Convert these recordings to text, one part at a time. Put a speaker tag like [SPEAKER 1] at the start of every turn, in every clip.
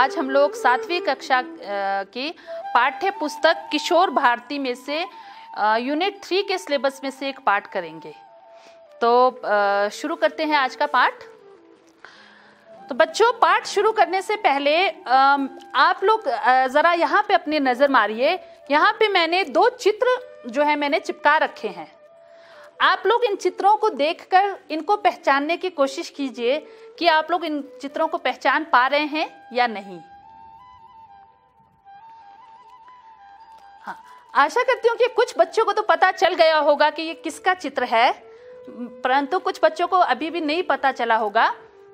[SPEAKER 1] आज हम लोग सातवीं कक्षा की पाठ्य पुस्तक किशोर भारती में से यूनिट थ्री के सिलेबस में से एक पाठ करेंगे। तो शुरू करते हैं आज का पाठ। तो बच्चों, पाठ शुरू करने से पहले आप लोग ज़रा यहाँ पे अपनी नज़र मारिए। यहाँ पे मैंने दो चित्र जो है मैंने चिपका रखे हैं। आप लोग इन चित्रों को देखकर इनको पहचानने की कोशिश कीजिए कि आप लोग इन चित्रों को पहचान पा रहे हैं या नहीं। हाँ आशा करती हूँ कि कुछ बच्चों को तो पता चल गया होगा कि ये किसका चित्र है, परंतु कुछ बच्चों को अभी भी नहीं पता चला होगा।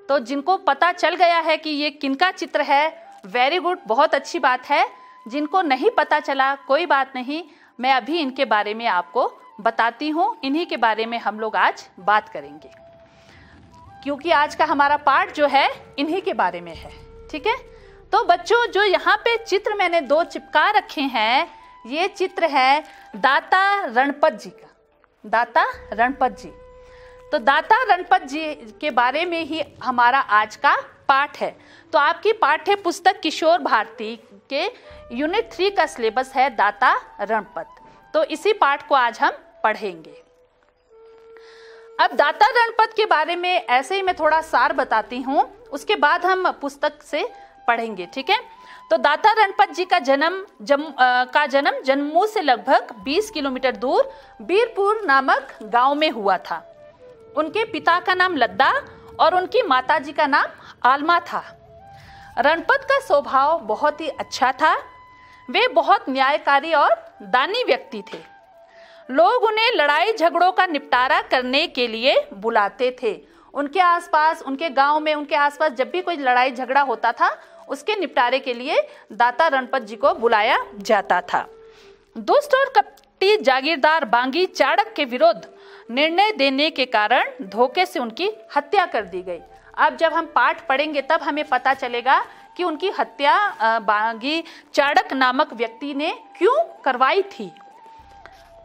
[SPEAKER 1] तो जिनको पता चल गया है कि ये किनका चित्र है, वेरी गुड, बहुत अच्छी बात है। जिनको नहीं पता चला, कोई बात नहीं, मैं अभी इनके बारे में आपको बताती हूँ, इन्हीं के बारे में हम लोग आज बात करेंगे। क्योंकि आज का हमारा पाठ जो है, इन्हीं के बारे में है, ठीक है? तो बच्चों, जो यहाँ पे चित्र मैंने दो चिपका रखे हैं, ये चित्र है दाता रणपत जी का। दाता रणपत जी। तो दाता रणपत जी के बारे में ही हमारा आज का पाठ है। तो आपकी पाठ्य पुस्तक किशोर भारती के यूनिट थ्री का सिलेबस है दाता रणपत। तो इसी पाठ को आज हम पढ़ेंगे। अब दाता रणपत के बारे में ऐसे ही मैं थोड़ा सार बताती हूँ उसके बाद हम पुस्तक से पढ़ेंगे ठीक है? तो दाता रणपत जी का जन्म जम आ, का जन्म जम्मू से लगभग 20 किलोमीटर दूर बीरपुर नामक गाँव में हुआ था। उनके पिता का नाम लद्दा और उनकी माता जी का नाम आलमा था। रणपत का स्वभाव बहुत ही अच्छा था। वे बहुत न्यायकारी और दानी व्यक्ति थे। लोग उन्हें लड़ाई झगड़ों का निपटारा करने के लिए बुलाते थे। उनके आसपास, उनके गाँव में, उनके आसपास जब भी कोई लड़ाई झगड़ा होता था, उसके निपटारे के लिए दाता रणपत जी को बुलाया जाता था। दुष्ट और कपटी जागीरदार बांगी चाड़क के विरुद्ध निर्णय देने के कारण धोखे से उनकी हत्या कर दी गई। अब जब हम पाठ पढ़ेंगे, तब हमें पता चलेगा कि उनकी हत्या बागी चाड़क नामक व्यक्ति ने क्यों करवाई थी।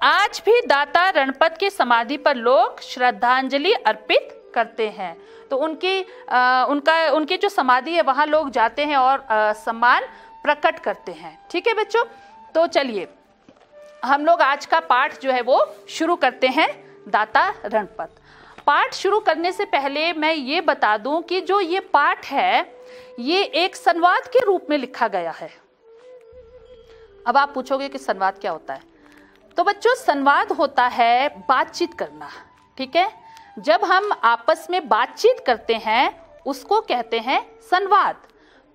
[SPEAKER 1] आज भी दाता रणपत की समाधि पर लोग श्रद्धांजलि अर्पित करते हैं। तो उनकी आ, उनका उनकी जो समाधि है वहाँ लोग जाते हैं और आ, सम्मान प्रकट करते हैं। ठीक है बच्चों? तो चलिए हम लोग आज का पाठ जो है वो शुरू करते हैं दाता रणपत पाठ शुरू करने से पहले मैं ये बता दूँ कि जो ये पाठ है ये एक संवाद के रूप में लिखा गया है। अब आप पूछोगे कि संवाद क्या होता है? तो बच्चों, संवाद होता है बातचीत करना, ठीक है? जब हम आपस में बातचीत करते हैं, उसको कहते हैं संवाद।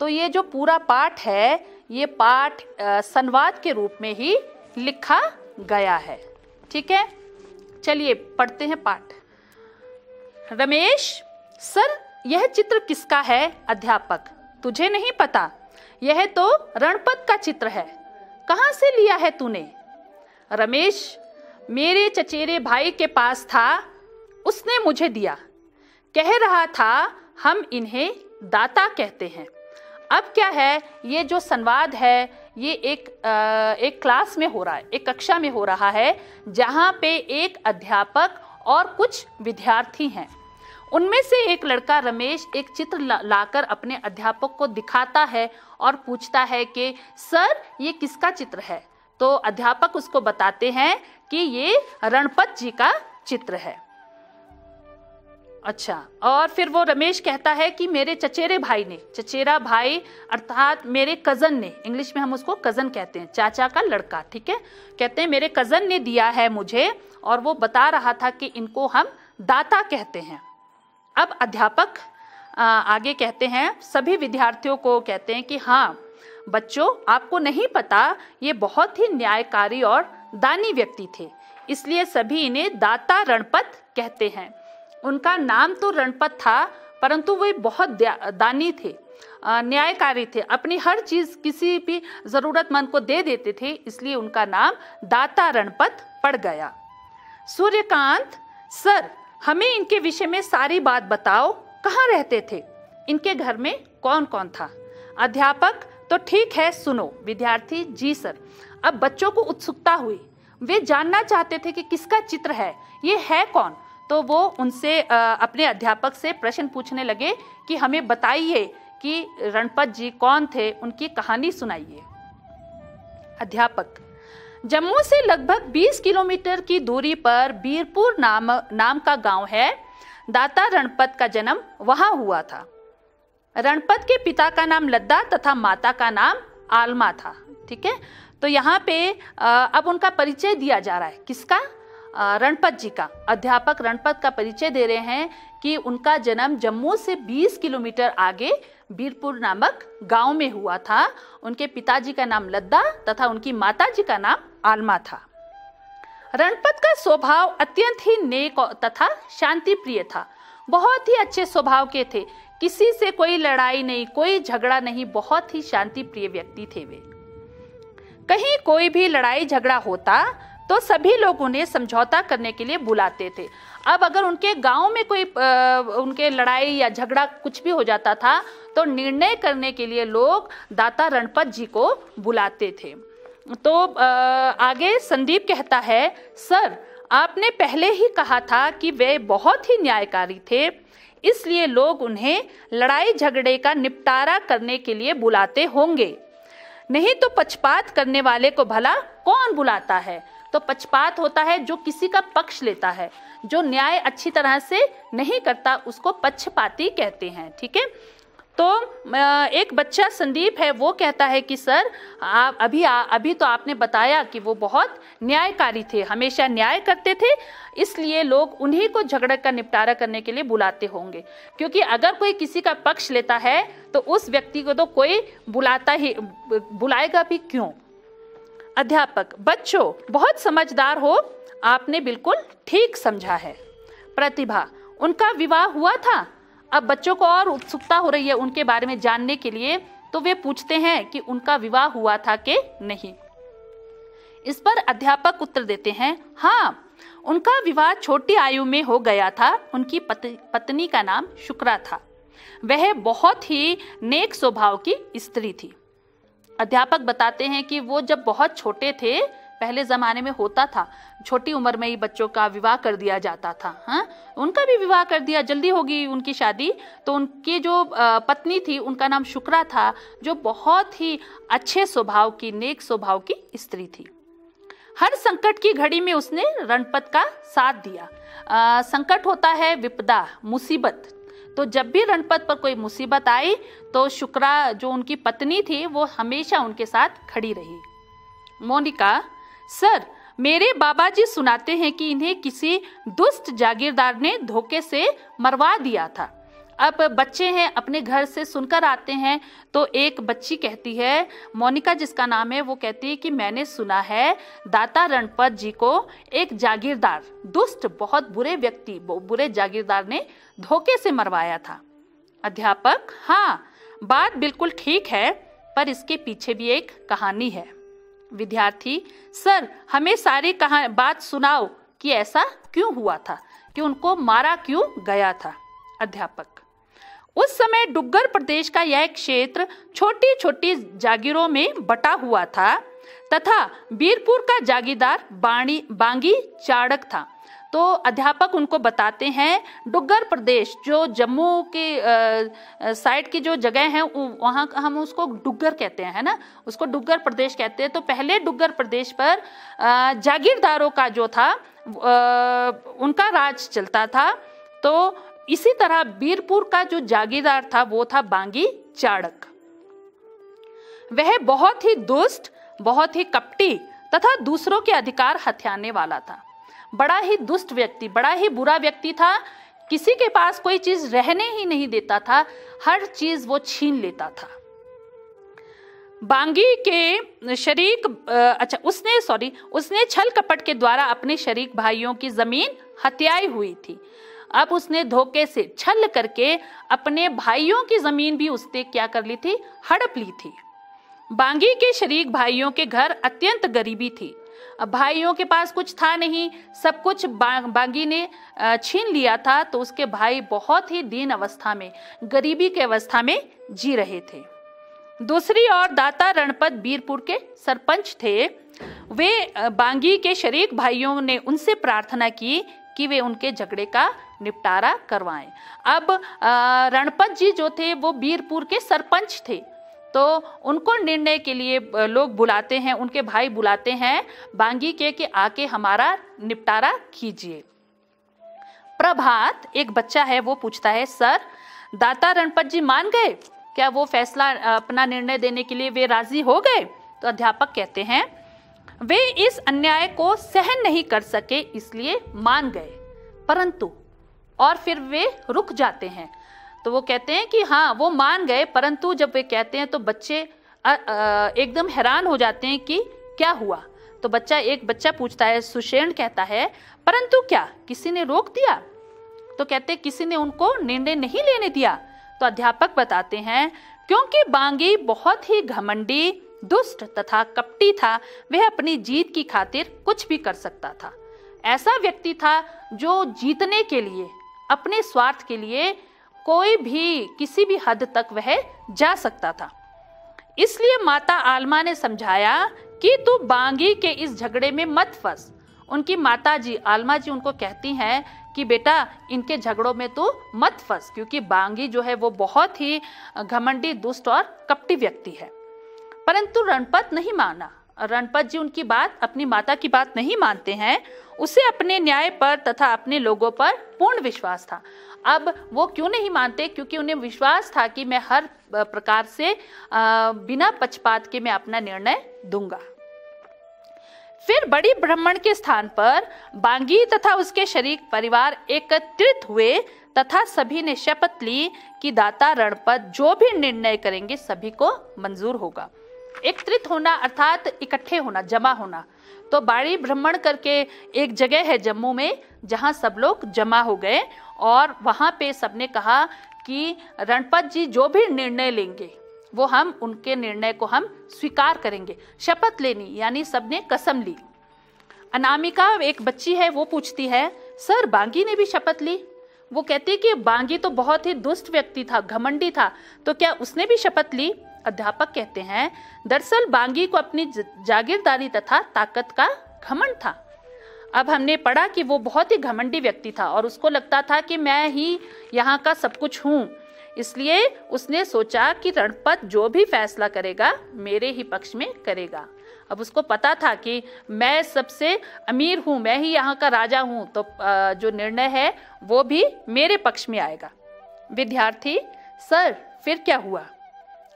[SPEAKER 1] तो ये जो पूरा पाठ है, ये पाठ संवाद के रूप में ही लिखा गया है, ठीक है? चलिए, पढ़ते हैं पाठ। रमेश, सर, यह चित्र किसका है, अध्यापक? तुझे नहीं पता? यह तो रणपत का चित्र है। कहाँ से लिया है तूने? रमेश मेरे चचेरे भाई के पास था उसने मुझे दिया। कह रहा था हम इन्हें दाता कहते हैं। अब क्या है ये जो संवाद है ये एक आ, एक क्लास में हो रहा है एक कक्षा में हो रहा है जहाँ पे एक अध्यापक और कुछ विद्यार्थी हैं। उनमें से एक लड़का रमेश एक चित्र लाकर अपने अध्यापक को दिखाता है और पूछता है कि सर ये किसका चित्र है? तो अध्यापक उसको बताते हैं कि ये रणपत जी का चित्र है। अच्छा और फिर वो रमेश कहता है कि मेरे चचेरे भाई ने, चचेरा भाई अर्थात मेरे कज़न ने, इंग्लिश में हम उसको कज़न कहते हैं, चाचा का लड़का, ठीक है? कहते हैं, मेरे कज़न ने दिया है मुझे, और वो बता रहा था कि इनको हम दाता कहते हैं। अब अध्यापक आगे कहते हैं, सभी विद्यार्थियों को कहते हैं कि हाँ बच्चों, आपको नहीं पता, ये बहुत ही न्यायकारी और दानी व्यक्ति थे। इसलिए सभी इन्हें दाता रणपत कहते हैं। उनका नाम तो रणपत था, परंतु वे बहुत दानी थे न्यायकारी थे। अपनी हर चीज़ किसी भी जरूरतमंद को दे देते थे, इसलिए उनका नाम दाता रणपत पड़ गया। सूर्यकांत, सर, हमें इनके विषय में सारी बात बताओ। कहाँ रहते थे? इनके घर में कौन कौन था? अध्यापक तो ठीक है, सुनो, विद्यार्थी, जी सर, अब बच्चों को उत्सुकता हुई। वे जानना चाहते थे कि किसका चित्र है, ये है कौन? तो वो उनसे अपने अध्यापक से प्रश्न पूछने लगे कि हमें बताइए कि रणपत जी कौन थे, उनकी कहानी सुनाइए। अध्यापक, जम्मू से लगभग 20 किलोमीटर की दूरी पर बीरपुर नाम नाम का गाँव है। दाता रणपत का जन्म वहाँ हुआ था। रणपत के पिता का नाम लद्दा तथा माता का नाम आलमा था, ठीक है? तो यहाँ पे अब उनका परिचय दिया जा रहा है। किसका? रणपत जी का। अध्यापक रणपत का परिचय दे रहे हैं कि उनका जन्म जम्मू से 20 किलोमीटर आगे बीरपुर नामक गाँव में हुआ था। उनके पिताजी का नाम लद्दा तथा उनकी माता जी का नाम आलमा था। रणपत का स्वभाव अत्यंत ही नेक तथा शांति प्रिय था। बहुत ही अच्छे स्वभाव के थे। किसी से कोई लड़ाई नहीं कोई झगड़ा नहीं बहुत ही शांति प्रिय व्यक्ति थे वे। कहीं कोई भी लड़ाई झगड़ा होता तो सभी लोग उन्हें समझौता करने के लिए बुलाते थे। अब अगर उनके गाँव में कोई आ, उनके लड़ाई या झगड़ा कुछ भी हो जाता था तो निर्णय करने के लिए लोग दाता रणपत जी को बुलाते थे। तो आ, आगे संदीप कहता है सर आपने पहले ही कहा था कि वे बहुत ही न्यायकारी थे इसलिए लोग उन्हें लड़ाई झगड़े का निपटारा करने के लिए बुलाते होंगे। नहीं तो पक्षपात करने वाले को भला कौन बुलाता है? तो पक्षपात होता है जो किसी का पक्ष लेता है, जो न्याय अच्छी तरह से नहीं करता, उसको पक्षपाती कहते हैं, ठीक है? तो एक बच्चा संदीप है वो कहता है कि सर आप अभी आ, अभी तो आपने बताया कि वो बहुत न्यायकारी थे हमेशा न्याय करते थे इसलिए लोग उन्हीं को झगड़े का निपटारा करने के लिए बुलाते होंगे। क्योंकि अगर कोई किसी का पक्ष लेता है तो उस व्यक्ति को तो कोई बुलाता ही बुलाएगा भी क्यों? अध्यापक बच्चों बहुत समझदार हो आपने बिल्कुल ठीक समझा है। प्रतिभा उनका विवाह हुआ था? अब बच्चों को और उत्सुकता हो रही है उनके बारे में जानने के लिए तो वे पूछते हैं कि उनका विवाह हुआ था कि नहीं। इस पर अध्यापक उत्तर देते हैं हाँ उनका विवाह छोटी आयु में हो गया था। उनकी पत, पत्नी का नाम शुक्रा था। वह बहुत ही नेक स्वभाव की स्त्री थी। अध्यापक बताते हैं कि वो जब बहुत छोटे थे पहले ज़माने में होता था। छोटी उम्र में ही बच्चों का विवाह कर दिया जाता था हाँ? उनका भी विवाह कर दिया जल्दी होगी उनकी शादी। तो उनकी जो पत्नी थी उनका नाम शुक्रा था जो बहुत ही अच्छे स्वभाव की नेक स्वभाव की स्त्री थी। हर संकट की घड़ी में उसने रणपत का साथ दिया। आ, संकट होता है विपदा मुसीबत। तो जब भी रणपत पर कोई मुसीबत आई तो शुक्रा जो उनकी पत्नी थी वो हमेशा उनके साथ खड़ी रही। मोनिका सर, मेरे बाबा जी सुनाते हैं कि इन्हें किसी दुष्ट जागीरदार ने धोखे से मरवा दिया था। अब बच्चे हैं, अपने घर से सुनकर आते हैं तो एक बच्ची कहती है, मोनिका जिसका नाम है, वो कहती है कि मैंने सुना है, दाता रणपत जी को एक जागीरदार, दुष्ट, बहुत बुरे व्यक्ति बुरे जागीरदार ने धोखे से मरवाया था। अध्यापक हाँ बात बिल्कुल ठीक है, पर इसके पीछे भी एक कहानी है। विद्यार्थी, सर, हमें सारी कहा, बात सुनाओ कि ऐसा क्यों हुआ था? कि उनको मारा क्यों गया था? अध्यापक, उस समय डुग्गर प्रदेश का यह क्षेत्र छोटी छोटी जागीरों में बटा हुआ था तथा बीरपुर का जागीरदार बांगी चाड़क था। तो अध्यापक उनको बताते हैं, डुग्गर प्रदेश, जो जम्मू के साइड की जो जगह है वहाँ हम उसको डुग्गर कहते हैं, है ना? उसको डुग्गर प्रदेश कहते हैं। तो पहले डुग्गर प्रदेश पर जागीरदारों का जो था उनका राज चलता था। तो इसी तरह बीरपुर का जो जागीरदार था, वो था बांगी चाड़क। वह बहुत ही दुष्ट, बहुत ही कपटी तथा दूसरों के अधिकार हथियाने वाला था। बड़ा ही दुष्ट व्यक्ति, बड़ा ही बुरा व्यक्ति था। किसी के पास कोई चीज़ रहने ही नहीं देता था, हर चीज़ वो छीन लेता था। बांगी के शरीक अच्छा उसने सॉरी उसने छल कपट के द्वारा अपने शरीक भाइयों की ज़मीन हत्याई हुई थी। अब उसने धोखे से छल करके अपने भाइयों की ज़मीन भी उसने क्या कर ली थी? हड़प ली थी। बांगी के शरीक भाइयों के घर अत्यंत गरीबी थी। भाइयों के पास कुछ था नहीं, सब कुछ बागी ने छीन लिया था तो उसके भाई बहुत ही दीन अवस्था में, गरीबी के अवस्था में जी रहे थे। दूसरी ओर दाता रणपत बीरपुर के सरपंच थे। वे बांगी के शरीक भाइयों ने उनसे प्रार्थना की कि वे उनके झगड़े का निपटारा करवाएँ। अब रणपत जी जो थे, वो बीरपुर के सरपंच थे। तो उनको निर्णय के लिए लोग बुलाते हैं, उनके भाई बुलाते हैं, बांगी के कि आके हमारा निपटारा कीजिए। प्रभात, एक बच्चा है, वो पूछता है, सर, दाता रणपत जी मान गए? क्या वो फैसला अपना निर्णय देने के लिए वे राज़ी हो गए? तो अध्यापक कहते हैं, वे इस अन्याय को सहन नहीं कर सके, इसलिए मान गए। परंतु, और फिर वे रुक जाते हैं। तो वो कहते हैं कि हाँ वो मान गए, परंतु जब वे कहते हैं तो बच्चे एकदम हैरान हो जाते हैं कि क्या हुआ? तो बच्चा, एक बच्चा पूछता है, सुषेण कहता है, परंतु क्या किसी ने रोक दिया? तो कहते किसी ने उनको निर्णय नहीं लेने दिया। तो अध्यापक बताते हैं, क्योंकि बांगी बहुत ही घमंडी, दुष्ट तथा कपटी था, वह अपनी जीत की खातिर कुछ भी कर सकता था। ऐसा व्यक्ति था जो जीतने के लिए, अपने स्वार्थ के लिए कोई भी किसी भी हद तक वह जा सकता था। इसलिए माता आलमा ने समझाया कि तू बांगी के इस झगड़े में मत फंस। उनकी माता जी आलमा जी उनको कहती हैं कि बेटा, इनके झगड़ों में तो मत फंस, क्योंकि बांगी जो है वो बहुत ही घमंडी, दुष्ट और कपटी व्यक्ति है। परंतु रणपत नहीं माना। रणपत जी उनकी बात, अपनी माता की बात नहीं मानते हैं। उसे अपने न्याय पर तथा अपने लोगों पर पूर्ण विश्वास था। अब वो क्यों नहीं मानते? क्योंकि उन्हें विश्वास था कि मैं हर प्रकार से बिना पक्षपात के मैं अपना निर्णय दूँगा। फिर बड़ी ब्राह्मण के स्थान पर बांगी तथा उसके शरीक परिवार एकत्रित हुए तथा सभी ने शपथ ली कि दाता रणपत जो भी निर्णय करेंगे सभी को मंजूर होगा। एकत्रित होना अर्थात इकट्ठे होना, जमा होना। तो बाड़ी भ्रमण करके एक जगह है जम्मू में, जहाँ सब लोग जमा हो गए और वहाँ पे सबने कहा कि रणपत जी जो भी निर्णय लेंगे, वो हम, उनके निर्णय को हम स्वीकार करेंगे। शपथ लेनी, यानी सबने कसम ली। अनामिका एक बच्ची है, वो पूछती है, सर, बांगी ने भी शपथ ली? वो कहती है कि, बांगी तो बहुत ही दुष्ट व्यक्ति था, घमंडी था तो क्या उसने भी शपथ ली? अध्यापक कहते हैं, दरअसल बांगी को अपनी जागीरदारी तथा ताकत का घमंड था। अब हमने पढ़ा कि वो बहुत ही घमंडी व्यक्ति था और उसको लगता था कि मैं ही यहाँ का सब कुछ हूँ। इसलिए उसने सोचा कि रणपत जो भी फैसला करेगा, मेरे ही पक्ष में करेगा। अब उसको पता था कि मैं सबसे अमीर हूँ, मैं ही यहाँ का राजा हूँ तो जो निर्णय है, वो भी मेरे पक्ष में आएगा। विद्यार्थी, सर, फिर क्या हुआ?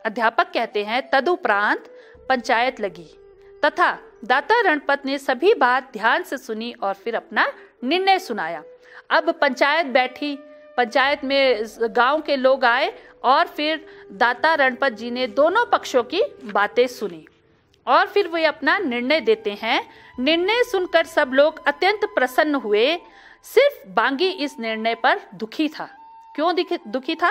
[SPEAKER 1] अध्यापक कहते हैं, तदुपरांत पंचायत लगी। तथा दाता रणपत ने सभी बात ध्यान से सुनी और फिर अपना निर्णय सुनाया। अब पंचायत बैठी, पंचायत में गाँव के लोग आए और फिर दाता रणपत जी ने दोनों पक्षों की बातें सुनी और फिर वे अपना निर्णय देते हैं। निर्णय सुनकर सब लोग अत्यंत प्रसन्न हुए। सिर्फ़ बांगी इस निर्णय पर दुखी था। क्यों दुखी था?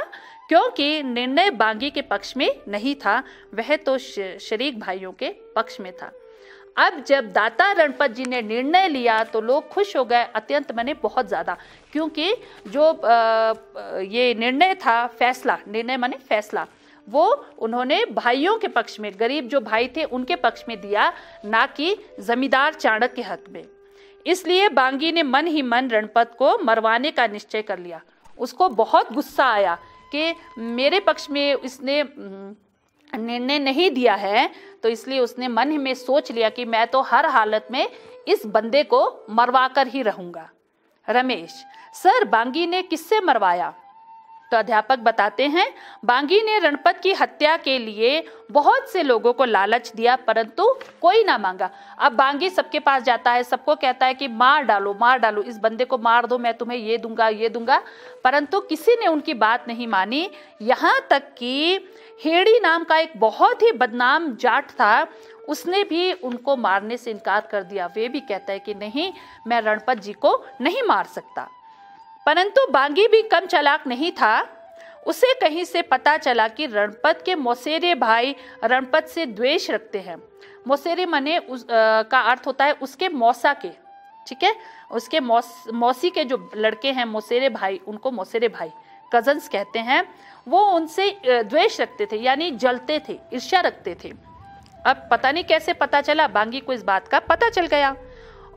[SPEAKER 1] क्योंकि निर्णय बांगी के पक्ष में नहीं था, वह तो शरीक भाइयों के पक्ष में था। अब जब दाता रणपत जी ने निर्णय लिया तो लोग खुश हो गए। अत्यंत मैंने बहुत ज़्यादा, क्योंकि जो ये निर्णय था, फैसला, निर्णय माने फैसला, वो उन्होंने भाइयों के पक्ष में, गरीब जो भाई थे, उनके पक्ष में दिया, ना कि जमींदार चाणक के हक में। इसलिए बांगी ने मन ही मन रणपत को मरवाने का निश्चय कर लिया। उसको बहुत गुस्सा आया कि मेरे पक्ष में इसने निर्णय नहीं दिया है तो इसलिए उसने मन में सोच लिया कि मैं तो हर हालत में इस बंदे को मरवा कर ही रहूँगा। रमेश, सर बांगी ने किससे मरवाया? तो अध्यापक बताते हैं, बांगी ने रणपत की हत्या के लिए बहुत से लोगों को लालच दिया, परंतु कोई ना मांगा। अब बांगी सबके पास जाता है, सबको कहता है कि मार डालो मार डालो, इस बंदे को मार दो, मैं तुम्हें ये दूँगा ये दूँगा। परंतु किसी ने उनकी बात नहीं मानी। यहाँ तक कि हेड़ी नाम का एक बहुत ही बदनाम जाट था, उसने भी उनको मारने से इनकार कर दिया। वे भी कहता है कि नहीं, मैं रणपत जी को नहीं मार सकता। परंतु बांगी भी कम चलाक नहीं था। उसे कहीं से पता चला कि रणपत के मोसेरे भाई रणपत से द्वेष रखते हैं। मोसेरे मने उस, आ, का अर्थ होता है उसके मौसा के ठीक है? उसके मौस, मौसी के जो लड़के हैं मोसेरे भाई उनको मोसेरे भाई कजन्स कहते हैं वो उनसे द्वेष रखते थे यानी जलते थे ईर्ष्या रखते थे। अब पता नहीं कैसे पता चला बांगी को इस बात का पता चल गया।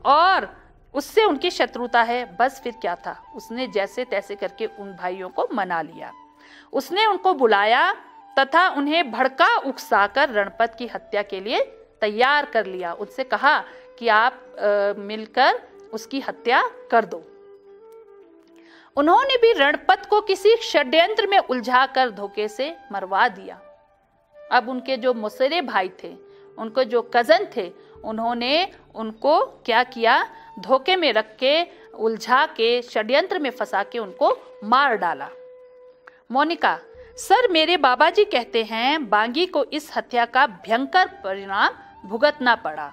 [SPEAKER 1] और उससे उनकी शत्रुता है बस फिर क्या था? उसने जैसे तैसे करके उन भाइयों को मना लिया। उसने उनको बुलाया तथा उन्हें भड़का उकसाकर रणपत की हत्या के लिए तैयार कर लिया। उससे कहा कि आप आ, मिलकर उसकी हत्या कर दो। उन्होंने भी रणपत को किसी षड्यंत्र में उलझा कर धोखे से मरवा दिया। अब उनके जो मुसरे भाई थे उनको जो कज़न थे उन्होंने उनको क्या किया? धोखे में रख के, उलझा के, षड्यंत्र में फंसा के उनको मार डाला। मोनिका, सर मेरे बाबा जी कहते हैं, बांगी को इस हत्या का भयंकर परिणाम भुगतना पड़ा।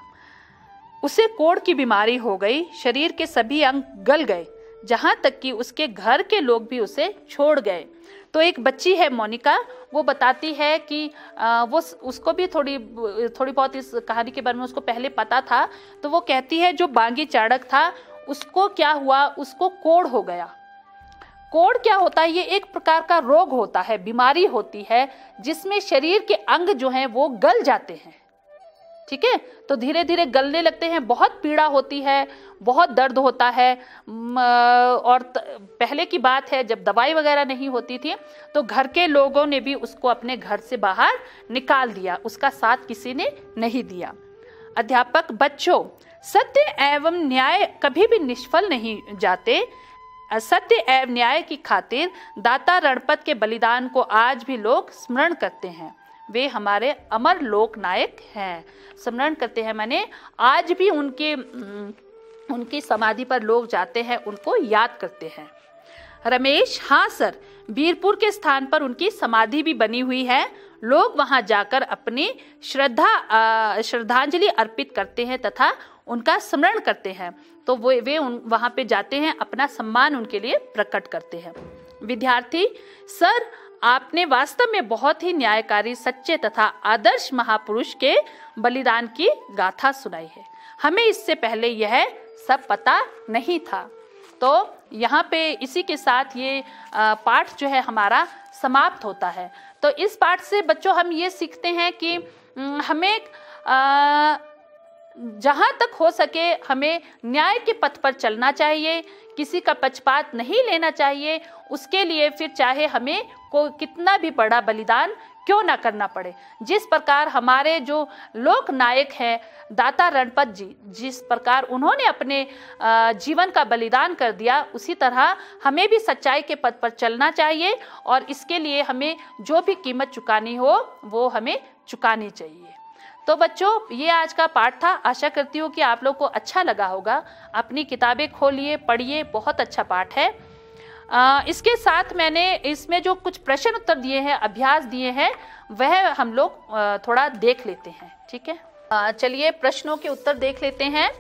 [SPEAKER 1] उसे कोड़ की बीमारी हो गई, शरीर के सभी अंग गल गए, जहाँ तक कि उसके घर के लोग भी उसे छोड़ गए। तो एक बच्ची है मोनिका वो बताती है कि वो उसको भी थोड़ी थोड़ी बहुत इस कहानी के बारे में उसको पहले पता था तो वो कहती है, जो बांगी चाड़क था, उसको क्या हुआ? उसको कोड़ हो गया। कोड़ क्या होता है? ये एक प्रकार का रोग होता है, बीमारी होती है, जिसमें शरीर के अंग जो हैं वो गल जाते हैं। ठीक है? तो धीरे धीरे गलने लगते हैं, बहुत पीड़ा होती है, बहुत दर्द होता है। और पहले की बात है, जब दवाई वगैरह नहीं होती थी तो घर के लोगों ने भी उसको अपने घर से बाहर निकाल दिया, उसका साथ किसी ने नहीं दिया। अध्यापक, बच्चों, सत्य एवं न्याय कभी भी निष्फल नहीं जाते। सत्य एवं न्याय की खातिर दाता रणपत के बलिदान को आज भी लोग स्मरण करते हैं। वे हमारे अमर लोक नायक हैं। स्मरण करते हैं मैंने, आज भी उनके उनकी समाधि पर लोग जाते हैं, उनको याद करते हैं। रमेश हाँ सर बीरपुर के स्थान पर उनकी समाधि भी बनी हुई है। लोग वहाँ जाकर अपनी श्रद्धा श्रद्धांजलि अर्पित करते हैं तथा उनका स्मरण करते हैं। तो वो, वे उन, वहाँ पे जाते हैं, अपना सम्मान उनके लिए प्रकट करते हैं। विद्यार्थी, सर आपने वास्तव में बहुत ही न्यायकारी, सच्चे तथा आदर्श महापुरुष के बलिदान की गाथा सुनाई है। हमें इससे पहले यह सब पता नहीं था। तो यहाँ पे इसी के साथ ये पाठ जो है हमारा समाप्त होता है। तो इस पाठ से बच्चों हम ये सीखते हैं कि हमें जहाँ तक हो सके हमें न्याय के पथ पर चलना चाहिए, किसी का पक्षपात नहीं लेना चाहिए, उसके लिए फिर चाहे हमें को कितना भी बड़ा बलिदान क्यों ना करना पड़े। जिस प्रकार हमारे जो लोक नायक हैं, दाता रणपत जी, जिस प्रकार उन्होंने अपने जीवन का बलिदान कर दिया, उसी तरह हमें भी सच्चाई के पद पर चलना चाहिए और इसके लिए हमें जो भी कीमत चुकानी हो, वो हमें चुकानी चाहिए। तो बच्चों, ये आज का पाठ था। आशा करती हूँ कि आप लोग को अच्छा लगा होगा। अपनी किताबें खोलिए, पढ़िए, बहुत अच्छा पाठ है। आ, इसके साथ मैंने इसमें जो कुछ प्रश्न उत्तर दिए हैं अभ्यास दिए हैं वह हम लोग थोड़ा देख लेते हैं ठीक है? चलिए प्रश्नों के उत्तर देख लेते हैं।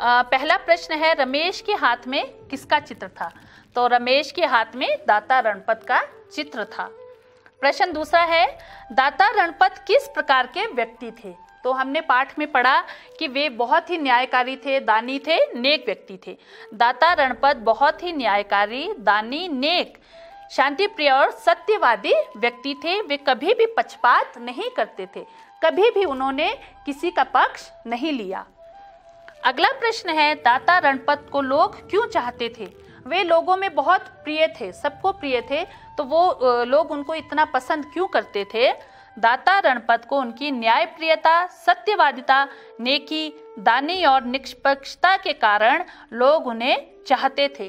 [SPEAKER 1] आ, पहला प्रश्न है रमेश के हाथ में किसका चित्र था? तो रमेश के हाथ में दाता रणपत का चित्र था। प्रश्न दूसरा है दाता रणपत किस प्रकार के व्यक्ति थे? तो हमने पाठ में पढ़ा कि वे बहुत ही न्यायकारी थे, दानी थे, नेक व्यक्ति थे। दाता रणपत बहुत ही न्यायकारी, दानी नेक शांति प्रिय और सत्यवादी व्यक्ति थे। वे कभी भी पक्षपात नहीं करते थे। कभी भी उन्होंने किसी का पक्ष नहीं लिया। अगला प्रश्न है, दाता रणपत को लोग क्यों चाहते थे? वे लोगों में बहुत प्रिय थे, सबको प्रिय थे तो वो लोग उनको इतना पसंद क्यों करते थे? दाता रणपत को उनकी न्यायप्रियता, सत्यवादिता, नेकी, दानी और निष्पक्षता के कारण लोग उन्हें चाहते थे।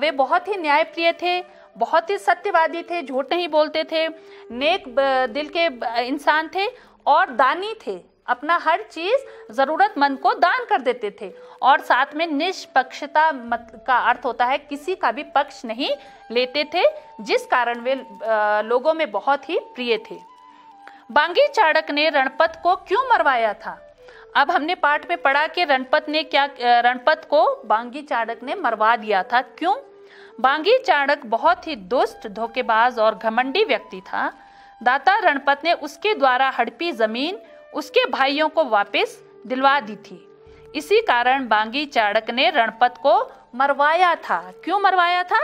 [SPEAKER 1] वे बहुत ही न्यायप्रिय थे, बहुत ही सत्यवादी थे, झूठ नहीं बोलते थे, नेक दिल के इंसान थे और दानी थे। अपना हर चीज़ जरूरतमंद को दान कर देते थे। और साथ में निष्पक्षता मत, का अर्थ होता है किसी का भी पक्ष नहीं लेते थे, जिस कारण वे लोगों में बहुत ही प्रिय थे। बांगी चाड़क ने रणपत को क्यों मरवाया था? अब हमने पाठ में पढ़ा कि रणपत ने क्या रणपत को बांगी चाड़क ने मरवा दिया था। क्यों? बांगी चाड़क बहुत ही दुष्ट, धोखेबाज और घमंडी व्यक्ति था। दाता रणपत ने उसके द्वारा हड़पी ज़मीन उसके भाइयों को वापस दिलवा दी थी। इसी कारण बांगी चाड़क ने रणपत को मरवाया था। क्यों मरवाया था?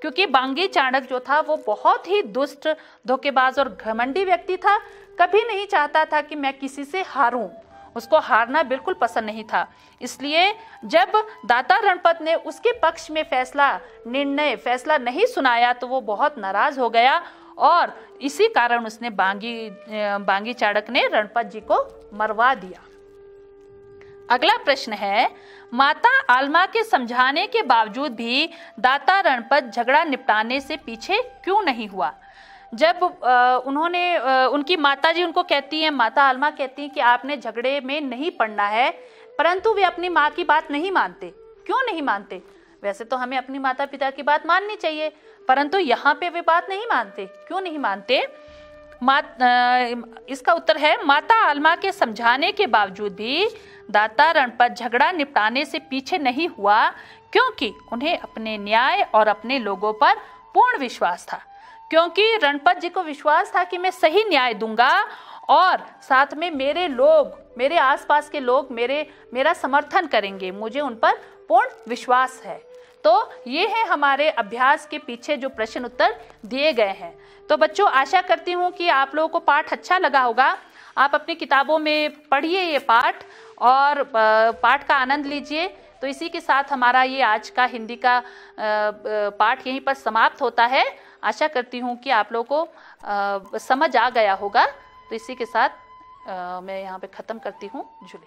[SPEAKER 1] क्योंकि बांगी चाणक जो था वो बहुत ही दुष्ट, धोखेबाज और घमंडी व्यक्ति था। कभी नहीं चाहता था कि मैं किसी से हारूं। उसको हारना बिल्कुल पसंद नहीं था। इसलिए जब दाता रणपत ने उसके पक्ष में फैसला, निर्णय, फैसला नहीं सुनाया तो वो बहुत नाराज़ हो गया और इसी कारण उसने बांगी बांगी चाड़क ने रणपत जी को मरवा दिया। अगला प्रश्न है, माता आलमा के समझाने के बावजूद भी दाता रणपत झगड़ा निपटाने से पीछे क्यों नहीं हुआ? जब उन्होंने उनकी माता जी उनको कहती हैं माता आलमा कहती हैं कि आपने झगड़े में नहीं पड़ना है परंतु वे अपनी माँ की बात नहीं मानते। क्यों नहीं मानते? वैसे तो हमें अपनी माता पिता की बात माननी चाहिए परंतु यहाँ पे वे बात नहीं मानते। क्यों नहीं मानते? मात, इसका उत्तर है माता आलमा के समझाने के बावजूद भी दाता रणपत झगड़ा निपटाने से पीछे नहीं हुआ क्योंकि उन्हें अपने न्याय और अपने लोगों पर पूर्ण विश्वास था। क्योंकि रणपत जी को विश्वास था कि मैं सही न्याय दूँगा और साथ में मेरे लोग, मेरे आसपास के लोग मेरे, मेरा समर्थन करेंगे। मुझे उन पर पूर्ण विश्वास है। तो ये है हमारे अभ्यास के पीछे जो प्रश्न उत्तर दिए गए हैं। तो बच्चों, आशा करती हूँ कि आप लोगों को पाठ अच्छा लगा होगा। आप अपनी किताबों में पढ़िए ये पाठ और पाठ का आनंद लीजिए। तो इसी के साथ हमारा ये आज का हिंदी का पाठ यहीं पर समाप्त होता है। आशा करती हूँ कि आप लोगों को समझ आ गया होगा। तो इसी के साथ आ, मैं यहाँ पे ख़त्म करती हूँ जुड़े